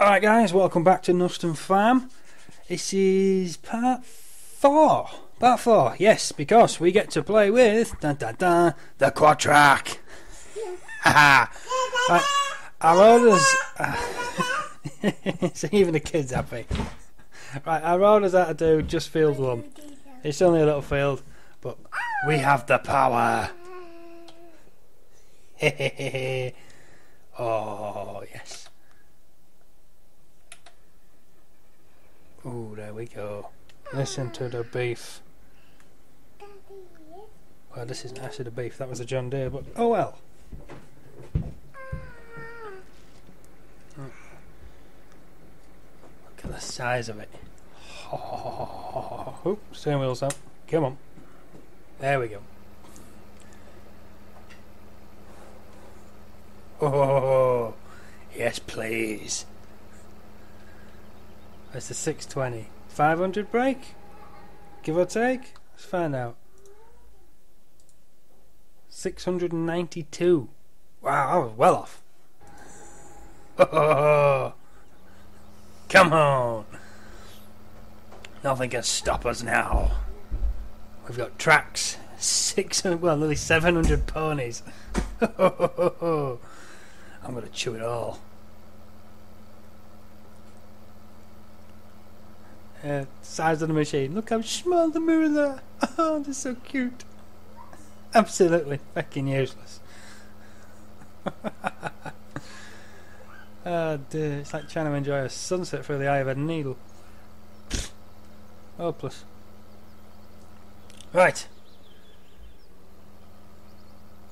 Alright guys, welcome back to Knuston Farm. This is part four. Part four, yes, because we get to play with dun, dun, dun, the Quad-trac. Haha. right, our even the kids happy. Right, our orders are to do just field one. It's only a little field, but we have the power. oh yes. Oh, there we go. Listen to the beef. Well, this isn't actually the beef, that was a John Deere, but oh well. Hmm. Look at the size of it. Oh, steering wheel's up. Come on. There we go. Oh, yes, please. That's a 620. 500 brake? Give or take? Let's find out. 692. Wow, I was well off. Come on. Nothing can stop us now. We've got tracks. 600, well, nearly 700 ponies. I'm going to chew it all. Uh, size of the machine. Look how small the mirrors are. Oh, they're so cute. Absolutely fucking useless. oh dear, it's like trying to enjoy a sunset through the eye of a needle. Hopeless. Right.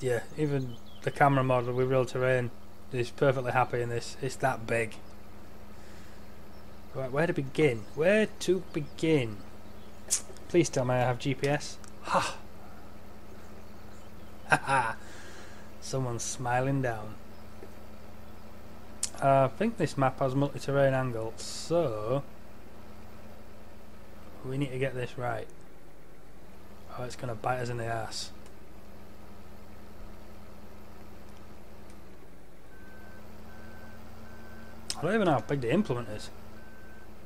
Yeah, even the camera model with real terrain is perfectly happy in this. It's that big. Right, where to begin? Where to begin? Please tell me I have GPS. Ha! Ha ha! Someone's smiling down. Uh, I think this map has multi-terrain angle, so we need to get this right. Oh, it's going to bite us in the ass. I don't even know how big the implement is.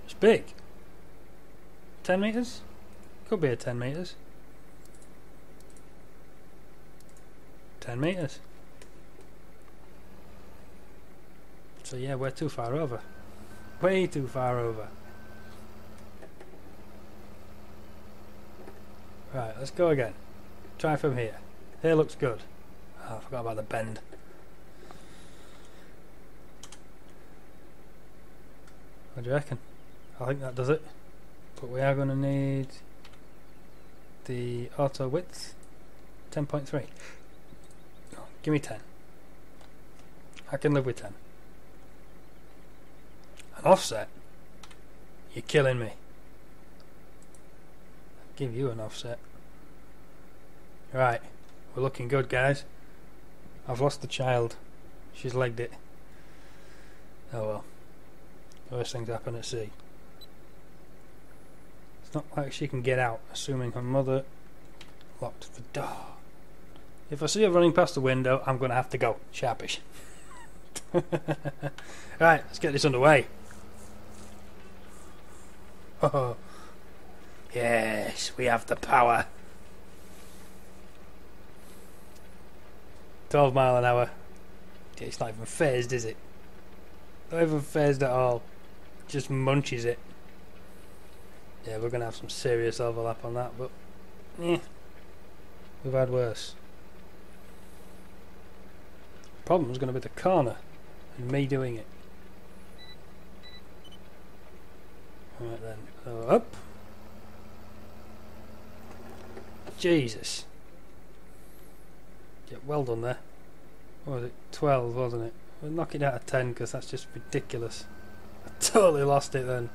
It's big. 10 metres? Could be a 10 metres. 10 metres. So yeah, we're too far over. Way too far over. Right, let's go again. Try from here. Here looks good. Oh, I forgot about the bend. What do you reckon? I think that does it. But we are going to need the auto width 10.3. Oh, give me 10. I can live with 10. An offset? You're killing me. I'll give you an offset. Right, we're looking good, guys. I've lost the child. She's legged it. Oh well. Worst things happen at sea. Not like she can get out, assuming her mother locked the door. If I see her running past the window, I'm going to have to go. Sharpish. right, let's get this underway. Oh, yes, we have the power. 12 mile an hour. It's not even phased, is it? Not even phased at all. Just munches it. Yeah, we're going to have some serious overlap on that, but eh, we've had worse. Problem is going to be the corner and me doing it. Right then, up. Jesus. Yeah, well done there. What was it? 12, wasn't it? We'll knock it out of 10 because that's just ridiculous. I totally lost it then.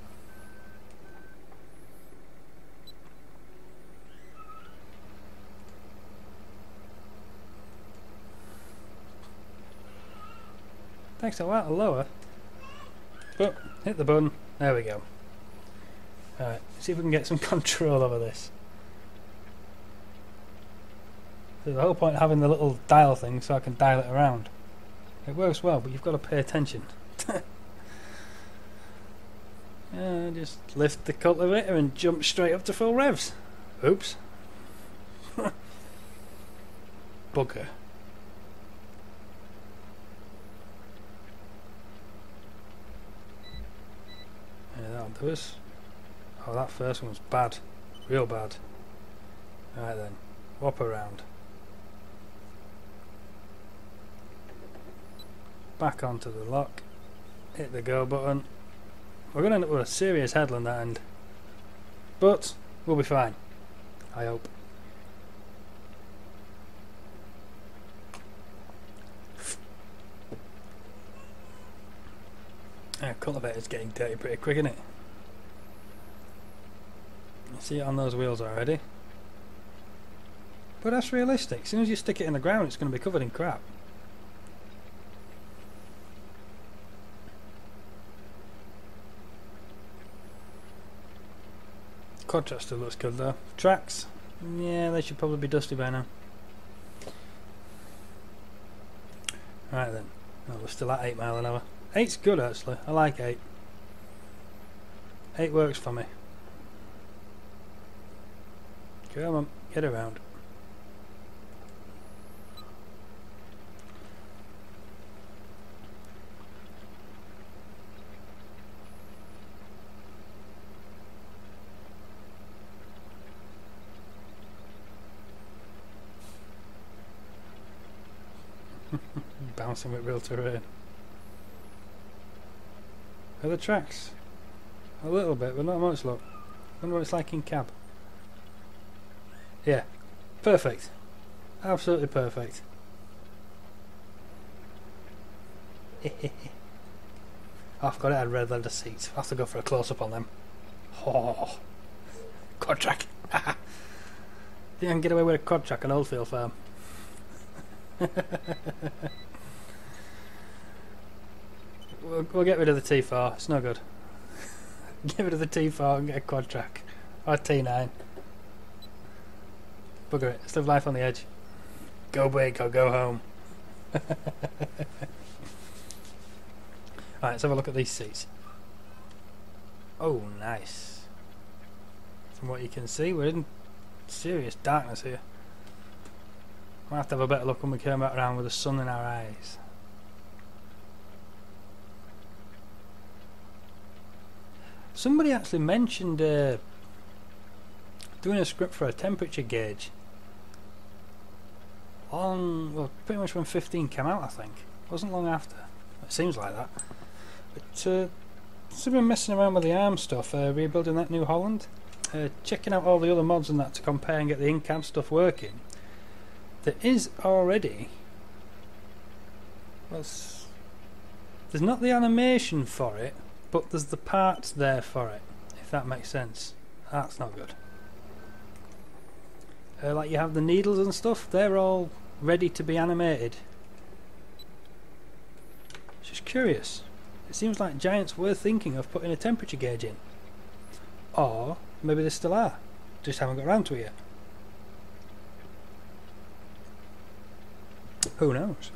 Takes a lot lower. But hit the button. There we go. Alright, see if we can get some control over this. So the whole point of having the little dial thing so I can dial it around. It works well, but you've got to pay attention. Uh, just lift the cultivator and jump straight up to full revs. Oops. Bugger. Yeah, that'll do us. Oh, that first one was bad. Real bad. Right then. Whop around. Back onto the lock. Hit the go button. We're going to end up with a serious headland that end. But, we'll be fine. I hope. Yeah, cultivator's getting dirty pretty quick, isn't it? You see it on those wheels already. But that's realistic. As soon as you stick it in the ground, it's going to be covered in crap. Still looks good though. Tracks, yeah, they should probably be dusty by now. Right then. We're still at 8 mile an hour. 8's good actually. I like 8. 8 works for me. Come on, get around. Bouncing with real terrain. Are the tracks? A little bit, but not much, look. wonder what it's like in cab. Yeah. Perfect. Absolutely perfect. I've got it had red leather seats. i have to go for a close up on them. Oh. Quad-trac. I can get away with a track on Oldfield Farm. we'll, we'll get rid of the T4. It's no good. get rid of the T4 and get a Quad-trac. Or T9. Bugger it. Let's live life on the edge. Go big or go home. Alright, let's have a look at these seats. Oh, nice. From what you can see, we're in serious darkness here. Might have to have a better look when we come back around with the sun in our eyes. Somebody actually mentioned uh, doing a script for a temperature gauge on, well, pretty much when 15 came out, I think. It wasn't long after. It seems like that. But, uh, so been messing around with the ARM stuff, uh, rebuilding that New Holland, uh, checking out all the other mods and that to compare and get the in-cab stuff working. There is already, well, there's not the animation for it, but there's the parts there for it, if that makes sense. That's not good. Uh, like you have the needles and stuff, they're all ready to be animated. Just curious. It seems like Giants were thinking of putting a temperature gauge in. Or maybe they still are. Just haven't got around to it yet. Who knows?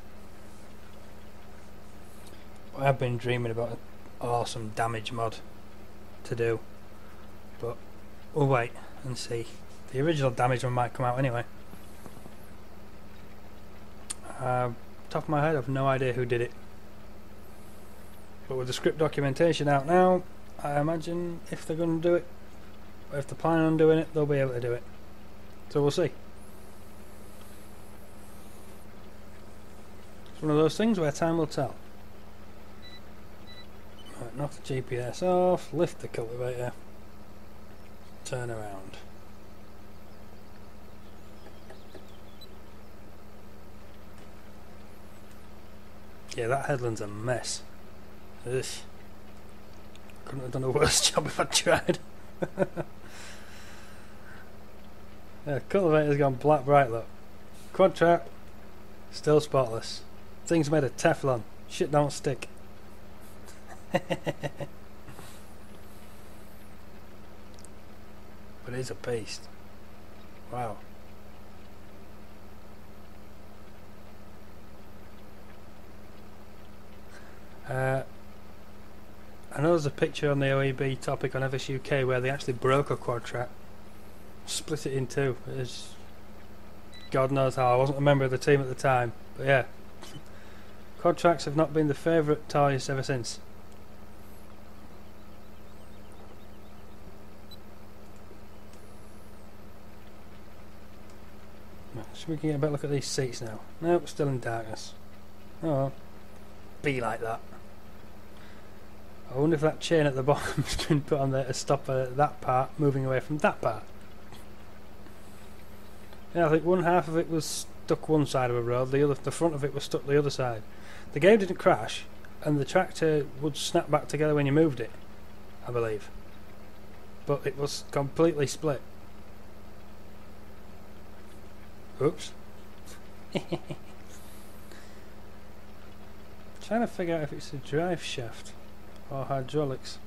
I've been dreaming about awesome damage mod to do. But we'll wait and see. The original damage one might come out anyway. Uh, top of my head, I've no idea who did it. But with the script documentation out now, I imagine if they're going to do it, if they're planning on doing it, they'll be able to do it. So we'll see. It's one of those things where time will tell. Knock the GPS off, lift the cultivator, turn around. Yeah, that headland's a mess. Ugh. Couldn't have done a worse job if I'd tried. yeah, cultivator's gone black bright look. Quad track, still spotless. Thing's made of Teflon. Shit don't stick. but it's a beast. Wow. Uh, I know there's a picture on the OEB topic on FS UK where they actually broke a Quad-trac, split it in two. It's God knows how. I wasn't a member of the team at the time, but yeah, Quad-tracs have not been the favourite toys ever since. So we can get a better look at these seats now. Nope, still in darkness. Oh, be like that. I wonder if that chain at the bottom's been put on there to stop uh, that part moving away from that part. Yeah, I think one half of it was stuck one side of a road, the other, the front of it was stuck the other side. The game didn't crash, and the tractor would snap back together when you moved it, I believe. But it was completely split. Oops. Trying to figure out if it's a drive shaft or hydraulics.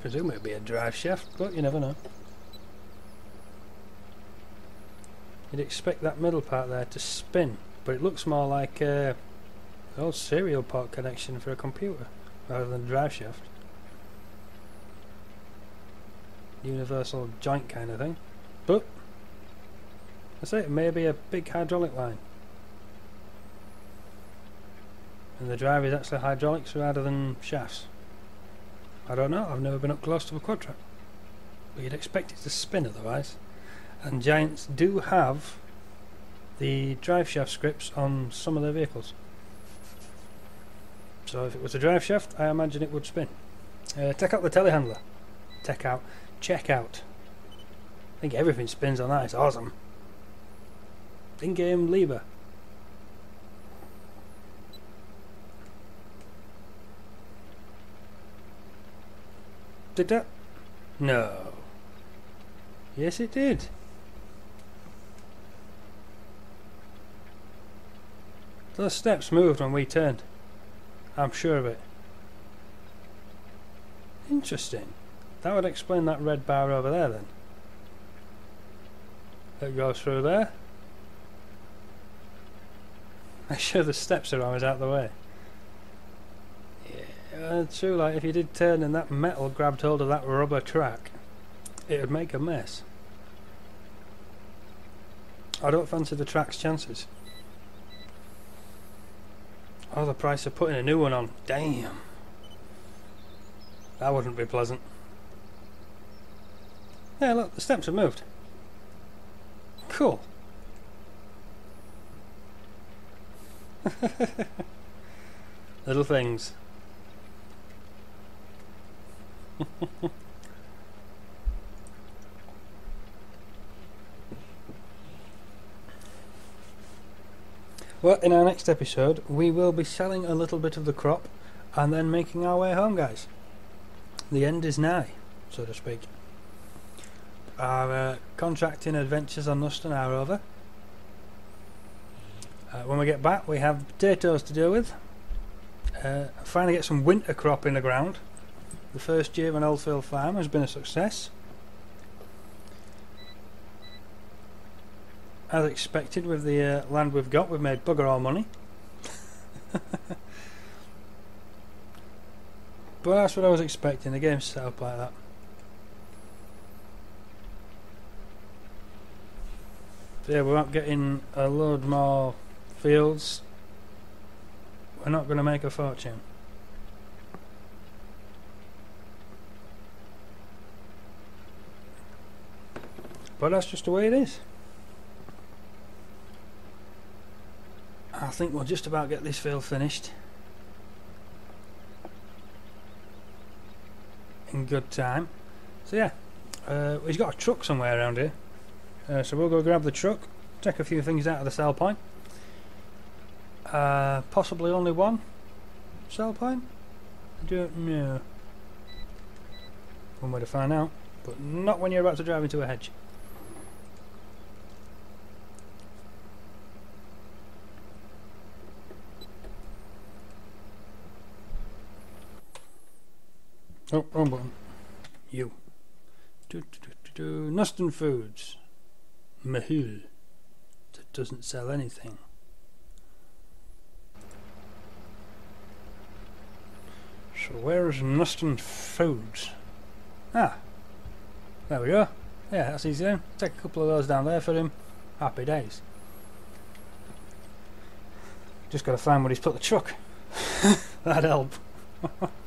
Presume it'd be a drive shaft, but you never know. You'd expect that middle part there to spin, but it looks more like uh, an old serial port connection for a computer rather than a drive shaft. Universal joint kind of thing. But I say it may be a big hydraulic line. And the drive is actually hydraulics rather than shafts. I don't know, I've never been up close to a Quad-trac. But you'd expect it to spin otherwise. And Giants do have the drive shaft scripts on some of their vehicles. So if it was a drive shaft, I imagine it would spin. Uh, take out the telehandler. Take out. Check out. I think everything spins on that. It's awesome. In-game lever. Did that? No. Yes, it did. Those steps moved when we turned. I'm sure of it. Interesting. That would explain that red bar over there then. That goes through there. Make sure the steps are always out of the way. Yeah, uh, true, like if you did turn and that metal grabbed hold of that rubber track, it would make a mess. I don't fancy the track's chances. Oh, the price of putting a new one on. Damn. That wouldn't be pleasant. Yeah, look, the steps have moved. Cool. Little things. well, in our next episode, we will be selling a little bit of the crop and then making our way home, guys. The end is nigh, so to speak. Our uh, contracting adventures on Knuston are over. Uh, when we get back, we have potatoes to deal with. Uh, finally, get some winter crop in the ground. The first year of on Oldfield Farm has been a success. As expected, with the uh, land we've got, we've made bugger all money. but that's what I was expecting. The game's set up like that. So yeah, without getting a load more fields, we're not going to make a fortune. But that's just the way it is. I think we'll just about get this field finished. In good time. So yeah, uh, he's got a truck somewhere around here. Uh, so we'll go grab the truck, take a few things out of the sell point. Uh, possibly only one sell point? I don't know. One way to find out, but not when you're about to drive into a hedge. Oh, wrong button. You. Do, do, do, do, do. Knuston Foods. Mahul. That doesn't sell anything. So where's Knuston Foods? Ah, there we go. Yeah, that's easy then. Take a couple of those down there for him. Happy days. Just got to find where he's put the truck. That'd help.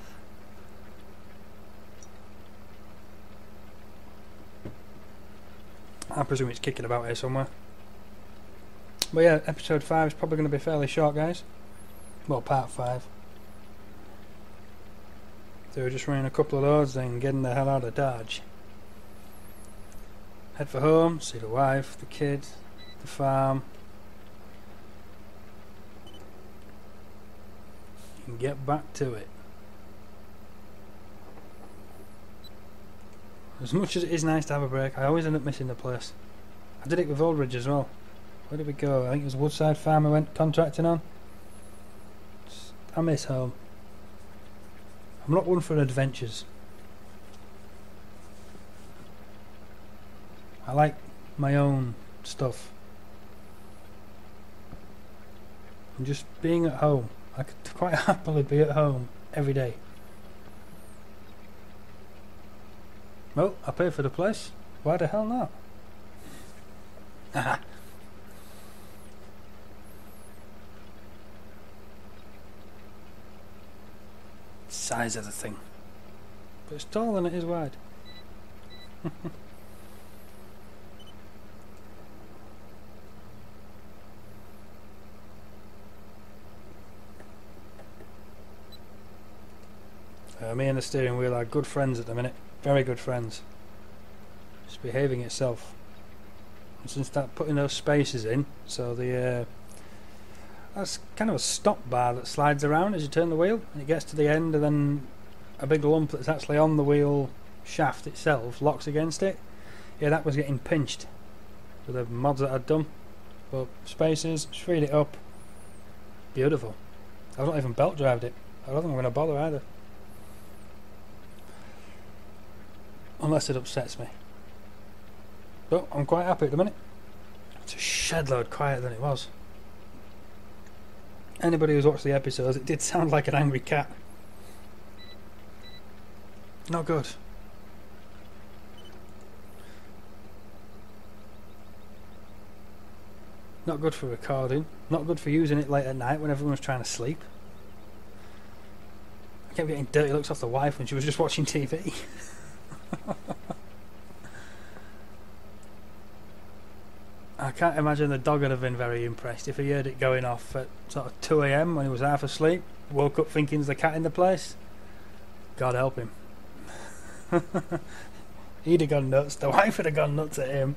I presume it's kicking about here somewhere. But yeah, episode 5 is probably going to be fairly short, guys. Well, part 5. So we're just running a couple of loads then getting the hell out of Dodge. Head for home, see the wife, the kid, the farm. And get back to it. As much as it is nice to have a break, I always end up missing the place. I did it with Oldridge as well. Where did we go? I think it was Woodside Farm I went contracting on. I miss home. I'm not one for adventures. I like my own stuff. And just being at home. I could quite happily be at home every day. Well, I pay for the place. Why the hell not? Haha. Size of the thing. But it's taller than it is wide. me and the steering wheel are good friends at the minute. Very good friends. It's behaving itself. And since start putting those spaces in, so the uh, that's kind of a stop bar that slides around as you turn the wheel, and it gets to the end, and then a big lump that's actually on the wheel shaft itself locks against it. Yeah, that was getting pinched with the mods that I'd done. But spaces, freed it up. Beautiful. I've not even belt drived it. I don't think I'm going to bother either. Unless it upsets me. But I'm quite happy at the minute. It's a shed load quieter than it was. Anybody who's watched the episodes, it did sound like an angry cat. Not good. Not good for recording. Not good for using it late at night when everyone's trying to sleep. I kept getting dirty looks off the wife when she was just watching TV. I can't imagine the dog would have been very impressed if he heard it going off at sort of 2 a.m. when he was half asleep, woke up thinking there's a cat in the place. God help him. He'd have gone nuts. The wife would have gone nuts at him.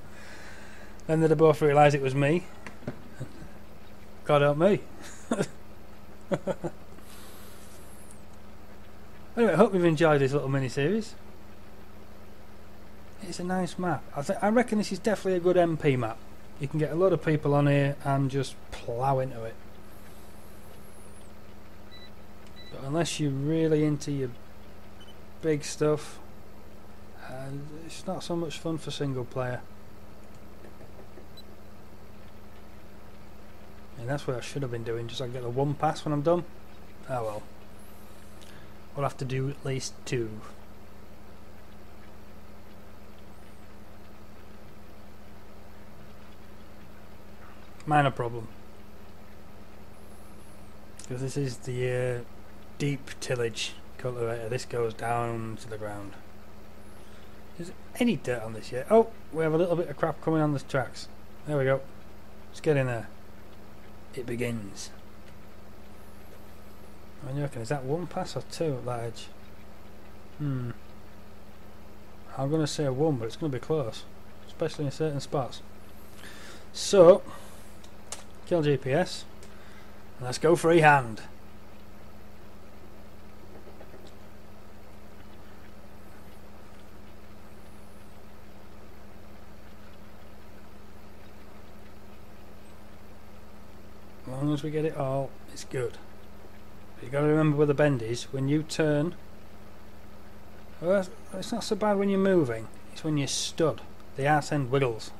Then they'd have both realised it was me. God help me. anyway, I hope you've enjoyed this little mini series. It's a nice map. I, I reckon this is definitely a good MP map. You can get a lot of people on here and just plough into it. But unless you're really into your big stuff, uh, it's not so much fun for single player. And that's what I should have been doing, just like get the one pass when I'm done. Oh well. We'll have to do at least two. Minor problem. Because this is the uh, deep tillage cultivator. This goes down to the ground. Is any dirt on this yet? Oh, we have a little bit of crap coming on the tracks. There we go. Let's get in there. It begins. You reckon? Is that one pass or two at that edge? Hmm. I'm going to say one, but it's going to be close. Especially in certain spots. So, Kill GPS. And Let's go freehand. As long as we get it all, it's good. But you got to remember where the bend is. When you turn, well, it's not so bad when you're moving. It's when you're stood. The arse end wiggles.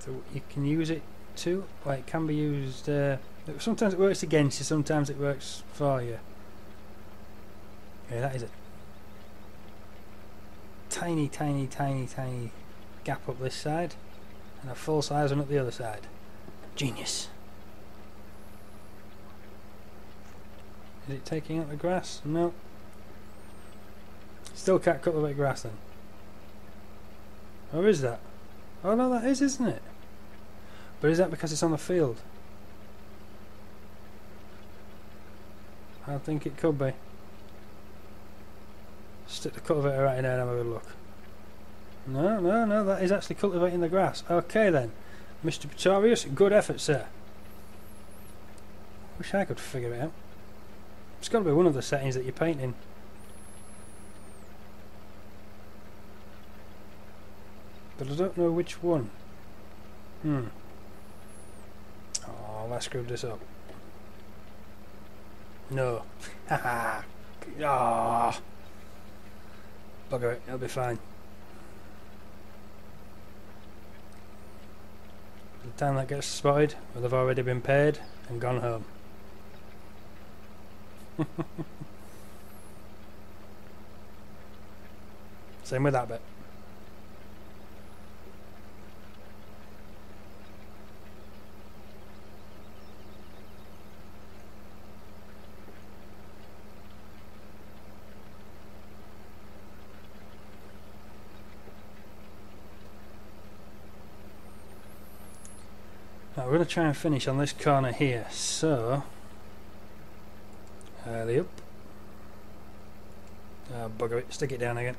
So you can use it too. Like it can be used. Uh, sometimes it works against you. Sometimes it works for you. Yeah, that is a tiny, tiny, tiny, tiny gap up this side, and a full size one up the other side. Genius. Is it taking out the grass? No. Still can't cut the wet grass then. Or is that? Oh no, that is, isn't it? But is that because it's on the field? I think it could be. Stick the cultivator right in there and have a good look. No, no, no, that is actually cultivating the grass. Okay then. Mr. Pretorius, good effort, sir. Wish I could figure it out. It's got to be one of the settings that you're painting. But I don't know which one. Hmm. I screwed this up. No. Haha. Ah. Bugger it, it'll be fine. By the time that gets spotted, we'll have already been paid and gone home. Same with that bit. Try and finish on this corner here, so Early up. Oh, bugger it, stick it down again.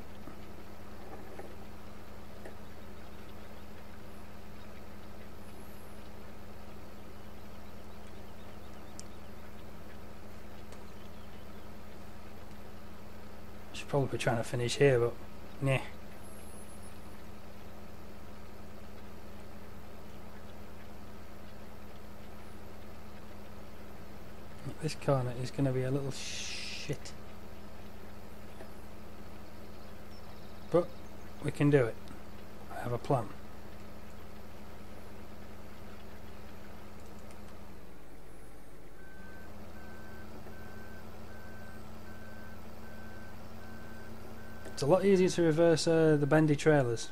Should probably be trying to finish here, but nah. This corner is going to be a little shit. But we can do it. I have a plan. It's a lot easier to reverse uh, the bendy trailers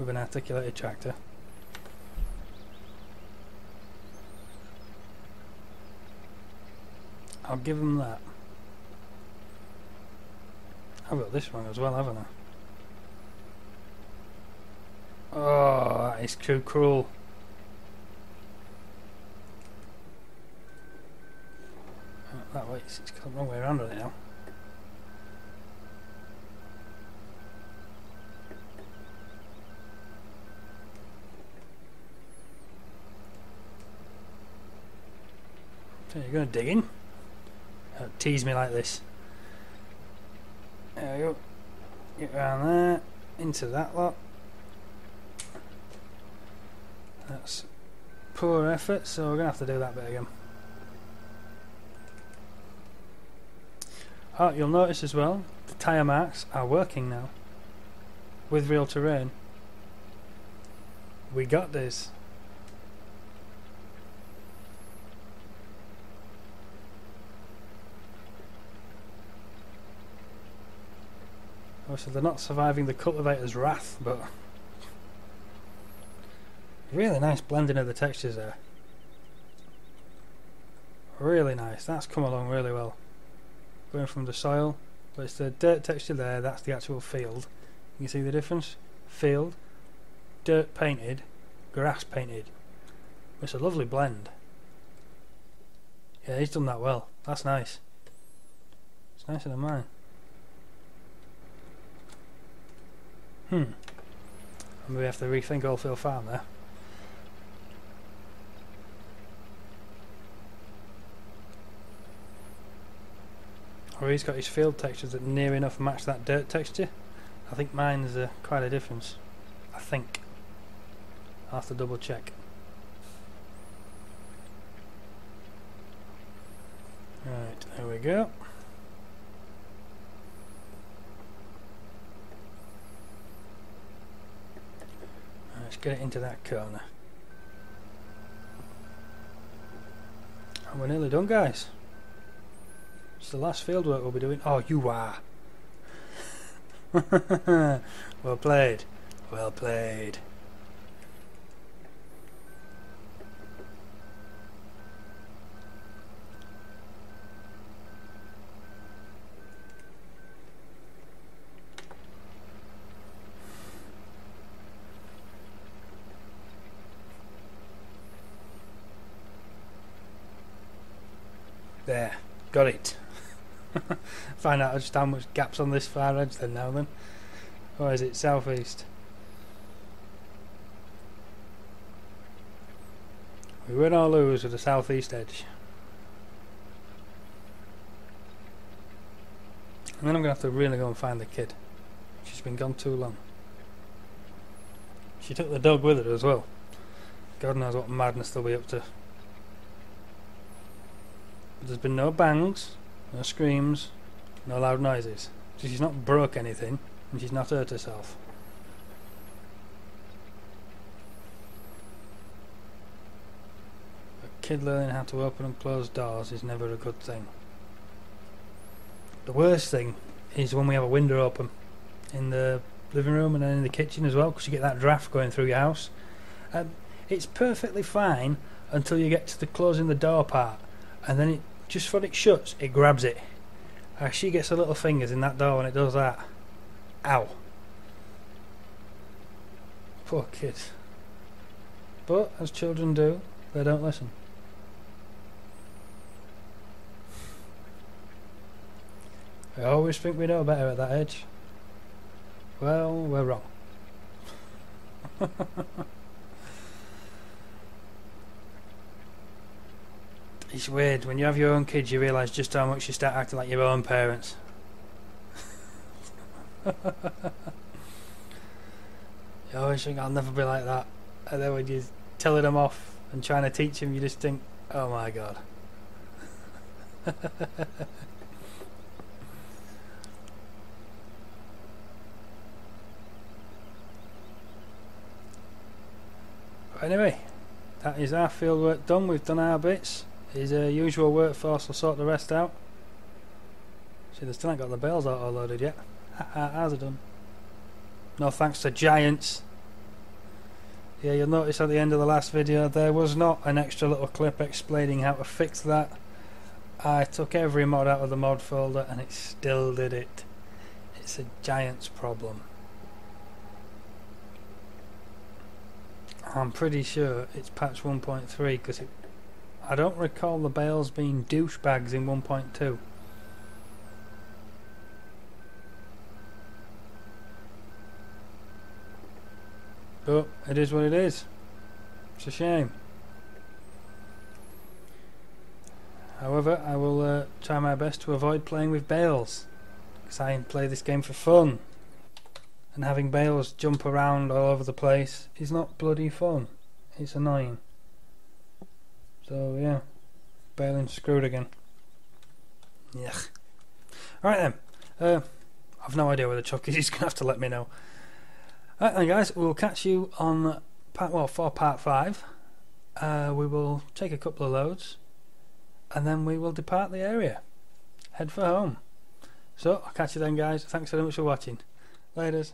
with an articulated tractor. I'll give them that. I've got this one as well, haven't I? Oh, that is too cruel. That way, it's got the wrong way around it now. So you're going to dig in? Don't tease me like this. There we go. Get around there, into that lot. That's poor effort, so we're going to have to do that bit again. Oh, you'll notice as well, the tyre marks are working now. With real terrain. We got this. Obviously they're not surviving the cultivator's wrath, but really nice blending of the textures there. Really nice, that's come along really well. Going from the soil, but it's the dirt texture there, that's the actual field. You can see the difference? Field, dirt painted, grass painted. It's a lovely blend. Yeah, he's done that well. That's nice. It's nicer than mine. Hmm. Maybe have to rethink Oldfield Farm there. Or he's got his field textures that near enough match that dirt texture. I think mine's uh, quite a difference. I think. I'll have to double check. Right, there we go. Get it into that corner. And we're nearly done, guys. It's the last field work we'll be doing. Oh, you are. well played. Well played. There, got it. Find out just how much gaps on this far edge then now then. Or is it southeast? We win or lose with the southeast edge. And then I'm going to have to really go and find the kid. She's been gone too long. She took the dog with her as well. God knows what madness they'll be up to. There's been no bangs, no screams, no loud noises. So she's not broke anything, and she's not hurt herself. A kid learning how to open and close doors is never a good thing. The worst thing is when we have a window open in the living room and then in the kitchen as well, because you get that draft going through your house. Um, it's perfectly fine until you get to the closing the door part, and then it just when it shuts, it grabs it. Uh, she gets her little fingers in that door and it does that. Ow. Poor kid. But, as children do, they don't listen. I always think we know better at that age. Well, we're wrong. It's weird when you have your own kids, you realise just how much you start acting like your own parents. you always think I'll never be like that, and then when you're telling them off and trying to teach them, you just think, "Oh my god." anyway, that is our field work done. We've done our bits. His uh, usual workforce will sort the rest out. See, they still ain't got the bales auto loaded yet. How's it done? No thanks to Giants. Yeah, you'll notice at the end of the last video there was not an extra little clip explaining how to fix that. I took every mod out of the mod folder and it still did it. It's a Giants problem. I'm pretty sure it's patch 1.3 because it I don't recall the bales being douchebags in 1.2. But it is what it is. It's a shame. However, I will uh, try my best to avoid playing with bales. Because I play this game for fun. And having bales jump around all over the place is not bloody fun. It's annoying. So yeah, baling screwed again. Yeah. Alright then. Uh, I've no idea where the chuck is. He's going to have to let me know. Alright then guys, we'll catch you on part, well, for part 5. Uh, we will take a couple of loads and then we will depart the area. Head for home. So, I'll catch you then guys. Thanks very much for watching. Laters.